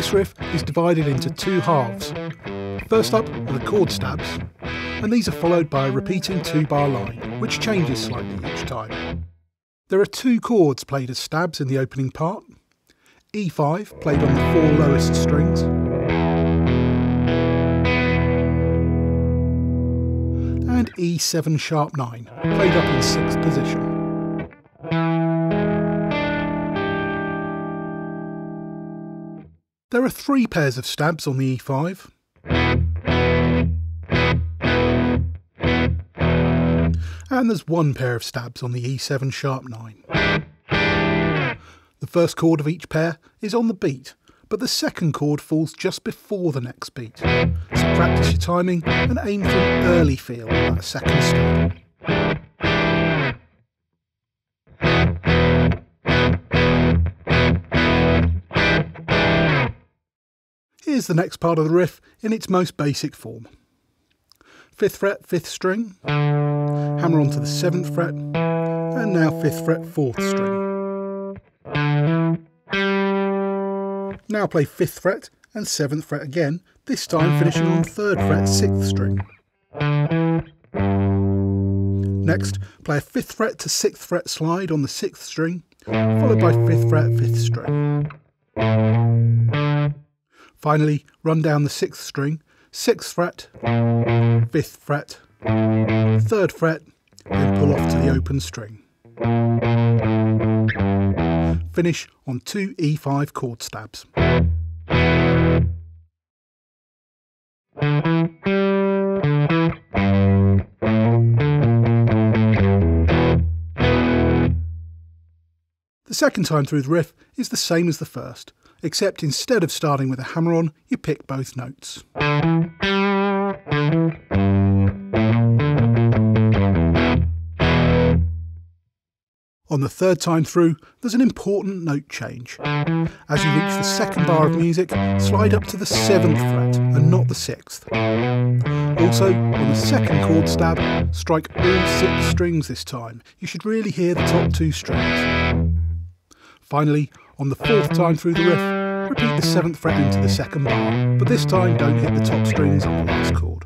This riff is divided into two halves. First up are the chord stabs, and these are followed by a repeating two bar line, which changes slightly each time. There are two chords played as stabs in the opening part E5 played on the four lowest strings, and E7 sharp 9, played up in 6th position. There are three pairs of stabs on the E5. And there's one pair of stabs on the E7 sharp 9. The first chord of each pair is on the beat, but the second chord falls just before the next beat. So practice your timing and aim for an early feel on that second stab. Here's the next part of the riff in its most basic form. 5th fret, 5th string, hammer on to the 7th fret, and now 5th fret, 4th string. Now play 5th fret and 7th fret again, this time finishing on 3rd fret, 6th string. Next, play a 5th fret to 6th fret slide on the 6th string, followed by 5th fret, 5th string. Finally, run down the 6th string, 6th fret, 5th fret, 3rd fret, then pull off to the open string. Finish on two E5 chord stabs. Second time through the riff is the same as the first, except instead of starting with a hammer on, you pick both notes. On the third time through, there's an important note change. As you reach the second bar of music, slide up to the seventh fret and not the sixth. Also, on the second chord stab, strike all six strings this time. You should really hear the top two strings. Finally, on the fourth time through the riff, repeat the seventh fret into the second bar, but this time don't hit the top strings on the last chord.